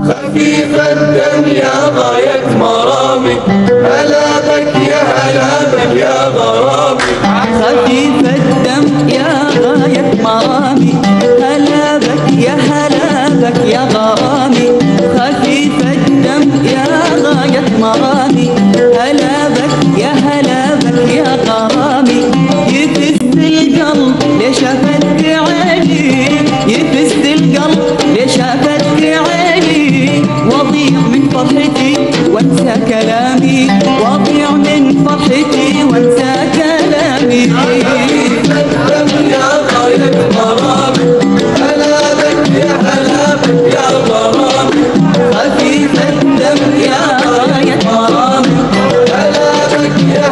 خفيف الدم يا غاية مرامي. هلا بك يا هلا بك يا غرامي. خفيف الدم يا غاية مرامي. هلا بك يا هلا بك يا غرامي. خفيف الدم يا غاية مرامي. هلا بك يا هلا بك يا غرامي. يفز القلب ليش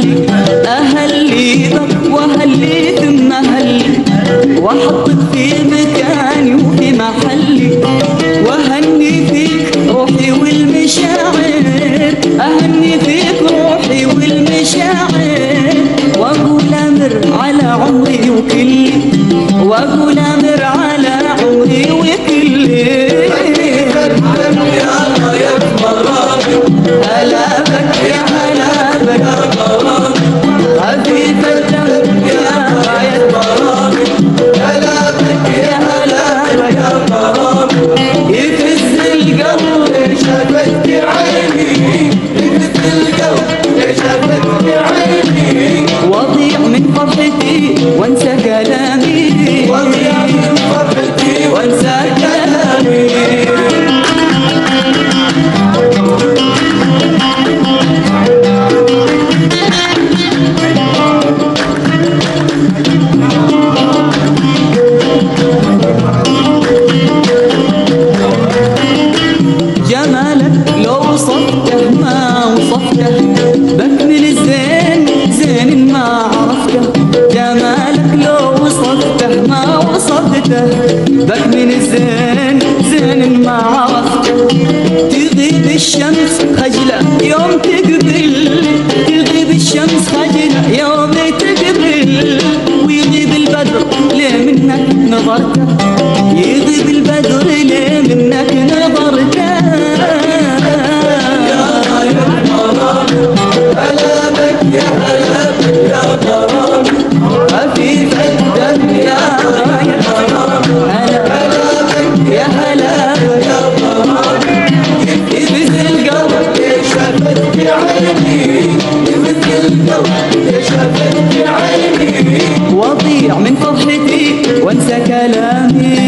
محلي أهلي بك وأهلي ثم أهلي وأحطك في مكاني وفي محلي وأهني فيك روحي والمشاعر أهني فيك روحي والمشاعر وأقول أمر على عمري وكلي وأقول أمر على عمري وكلي. بكمل الزين زين عرفته تغيب الشمس خجلة يوم تقبل. تغيب الشمس خجلة يوم تقبل. ويغيب البدر ليه منك نظرته وانسى كلامي.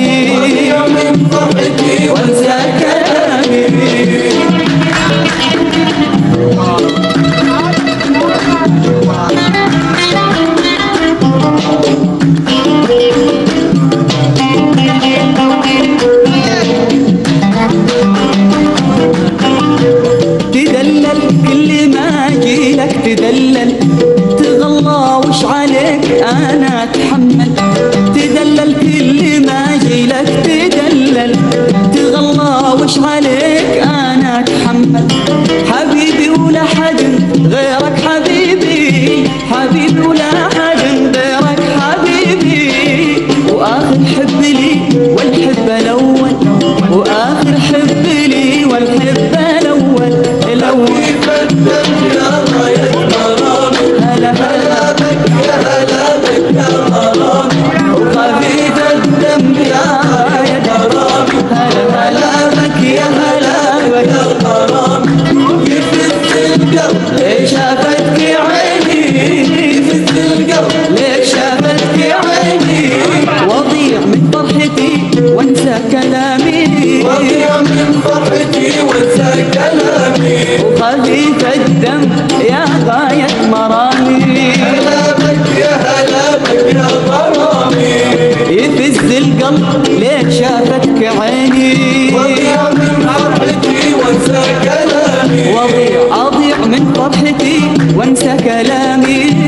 أنا أتحمل. تدلل كل ما اجيلك تدلل. تغلى وش عليك؟ أنا أتحمل. حبيبي ولا حد غيرك. ليش شافتك عيني؟ عيني؟ واضيع من فرحتي وانسى كلامي. واضيع من وانسى كلامي.